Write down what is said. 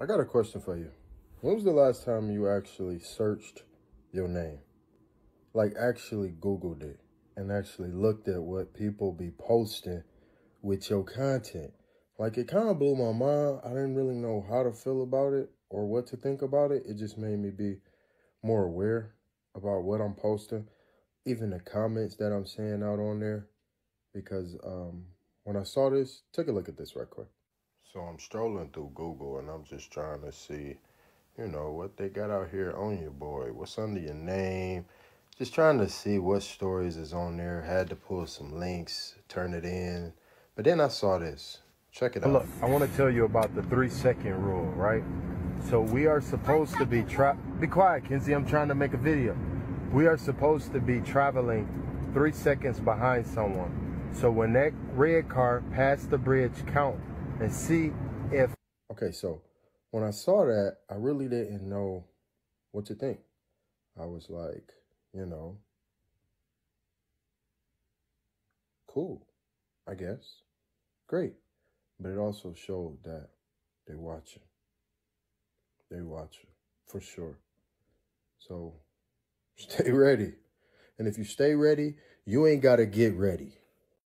I got a question for you. When was the last time you actually searched your name? Like actually Googled it and actually looked at what people be posting with your content. Like it kind of blew my mind. I didn't really know how to feel about it or what to think about it. It just made me be more aware about what I'm posting, even the comments that I'm saying out on there. Because um, when I saw this, take a look at this right quick. So I'm strolling through Google and I'm just trying to see, you know, what they got out here on your boy. What's under your name? Just trying to see what stories is on there. Had to pull some links, turn it in. But then I saw this. Check it out. Look, I want to tell you about the three second rule, right? So we are supposed to be tra- Be quiet, Kenzie. I'm trying to make a video. We are supposed to be traveling three seconds behind someone. So when that red car passed the bridge, count and see if. Okay, so when I saw that, I really didn't know what to think. I was like, you know, cool, I guess. Great. But it also showed that they watching. They watching for sure. So stay ready. And if you stay ready, you ain't got to get ready.